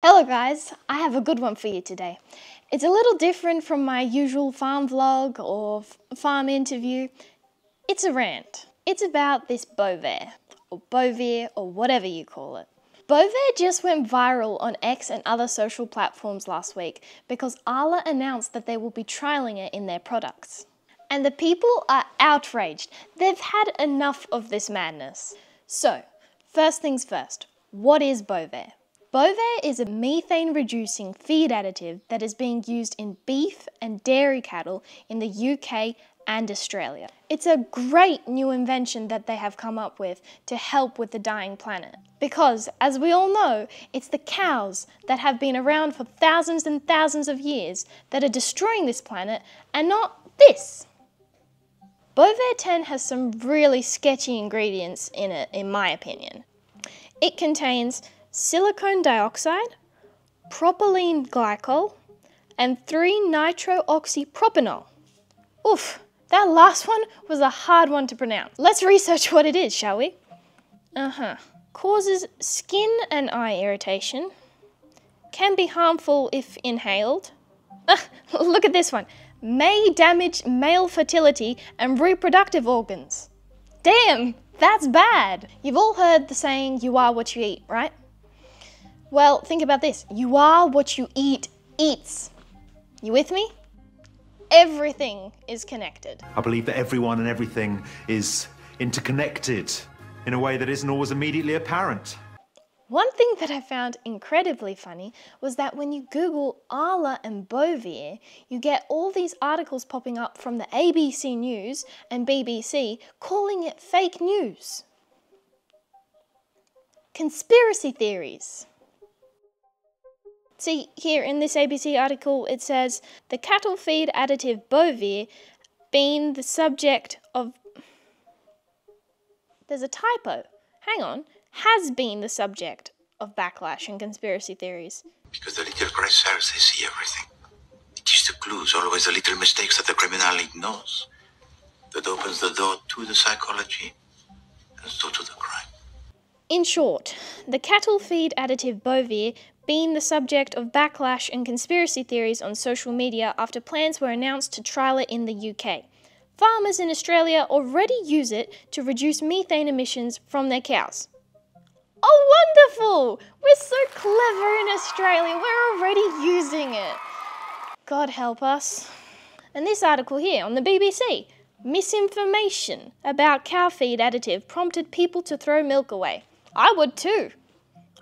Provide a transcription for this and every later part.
Hello guys, I have a good one for you today. It's a little different from my usual farm vlog or farm interview. It's a rant. It's about this Bovair, or Bovaer, or whatever you call it. Bovair just went viral on X and other social platforms last week because Arla announced that they will be trialling it in their products. And the people are outraged. They've had enough of this madness. So, first things first, what is Bovaer? Bovaer is a methane reducing feed additive that is being used in beef and dairy cattle in the UK and Australia. It's a great new invention that they have come up with to help with the dying planet. Because, as we all know, it's the cows that have been around for thousands and thousands of years that are destroying this planet and not this. Bovaer 10 has some really sketchy ingredients in it, in my opinion. It contains silicon dioxide, propylene glycol, and 3-nitrooxypropanol. Oof, that last one was a hard one to pronounce. Let's research what it is, shall we? Uh-huh. Causes skin and eye irritation. Can be harmful if inhaled. Look at this one. May damage male fertility and reproductive organs. Damn, that's bad. You've all heard the saying, you are what you eat, right? Well, think about this. You are what you eat eats. You with me? Everything is connected. I believe that everyone and everything is interconnected in a way that isn't always immediately apparent. One thing that I found incredibly funny was that when you Google Arla and Bovaer, you get all these articles popping up from the ABC News and BBC calling it fake news. Conspiracy theories. See, here in this ABC article, it says the cattle feed additive Bovaer being the subject of. There's a typo. Hang on. Has been the subject of backlash and conspiracy theories. Because the little gray cells, they see everything. It is the clues, always the little mistakes that the criminal ignores, that opens the door to the psychology and so to the crime. In short, the cattle feed additive Bovaer being the subject of backlash and conspiracy theories on social media after plans were announced to trial it in the UK. Farmers in Australia already use it to reduce methane emissions from their cows. Oh, wonderful! We're so clever in Australia, we're already using it. God help us. And this article here on the BBC misinformation about cow feed additive prompted people to throw milk away. I would too.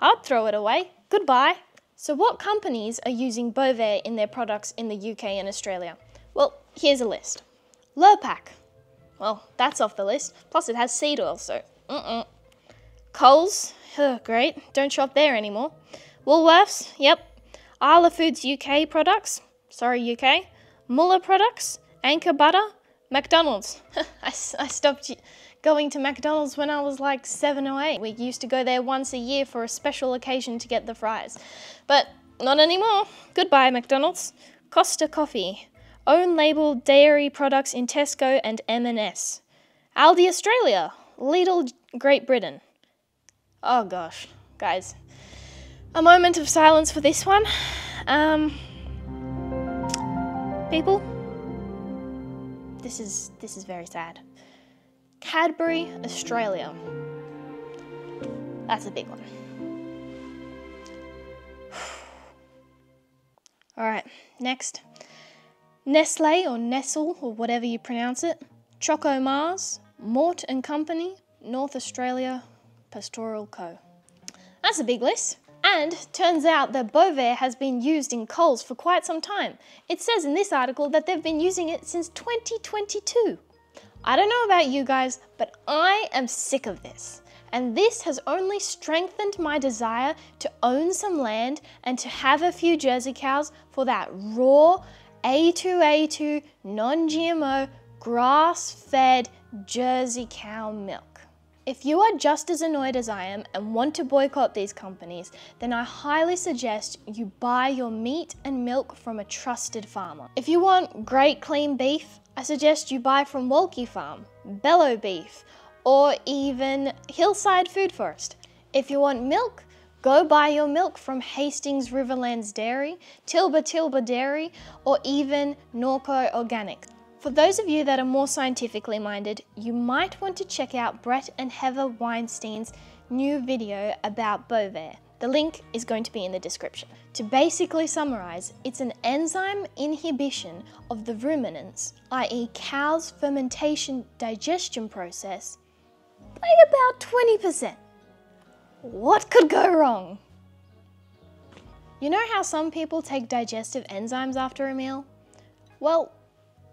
I'd throw it away. Goodbye. So, what companies are using Bovaer in their products in the UK and Australia? Well, here's a list Lurpak. Well, that's off the list. Plus, it has seed oil, so mm-mm. Coles. Oh, great. Don't shop there anymore. Woolworths. Yep. Arla Foods UK products. Sorry, UK. Muller products. Anchor Butter. McDonald's. I, I stopped going to McDonald's when I was like seven or eight. We used to go there once a year for a special occasion to get the fries. But not anymore. Goodbye, McDonald's. Costa Coffee. Own label dairy products in Tesco and M&S. Aldi Australia. Lidl Great Britain. Oh gosh, guys. A moment of silence for this one. Um, people, this is this is very sad. Cadbury, Australia. That's a big one. All right, next. Nestle or Nestle or whatever you pronounce it. Choco Mars, Mort and Company, North Australia, Pastoral Co. That's a big list. And turns out that Bovaer has been used in Coles for quite some time. It says in this article that they've been using it since 2022. I don't know about you guys, but I am sick of this. And this has only strengthened my desire to own some land and to have a few Jersey cows for that raw A2A2 non GMO grass fed Jersey cow milk. If you are just as annoyed as I am and want to boycott these companies, then I highly suggest you buy your meat and milk from a trusted farmer. If you want great clean beef, I suggest you buy from Wolke Farm, Bello Beef, or even Hillside Food Forest. If you want milk, Go buy your milk from Hastings Riverlands Dairy, Tilba Tilba Dairy, or even Norco Organics. For those of you that are more scientifically minded, you might want to check out Brett and Heather Weinstein's new video about Bovaer. The link is going to be in the description. To basically summarize, it's an enzyme inhibition of the ruminants, i.e. cows' fermentation digestion process, by about 20%. What could go wrong? You know how some people take digestive enzymes after a meal? Well,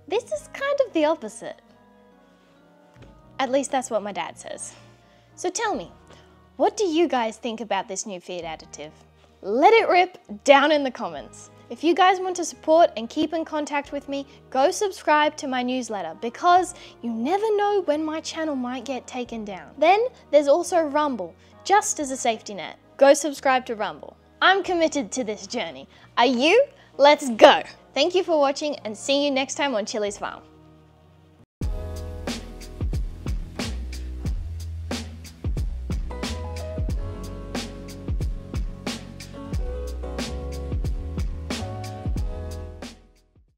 this is kind of the opposite. At least that's what my dad says. So tell me, what do you guys think about this new feed additive? Let it rip down in the comments. If you guys want to support and keep in contact with me, go subscribe to my newsletter because you never know when my channel might get taken down. Then there's also Rumble, just as a safety net. Go subscribe to Rumble. I'm committed to this journey. Are you? Let's go! Thank you for watching and see you next time on Chilli's Farm.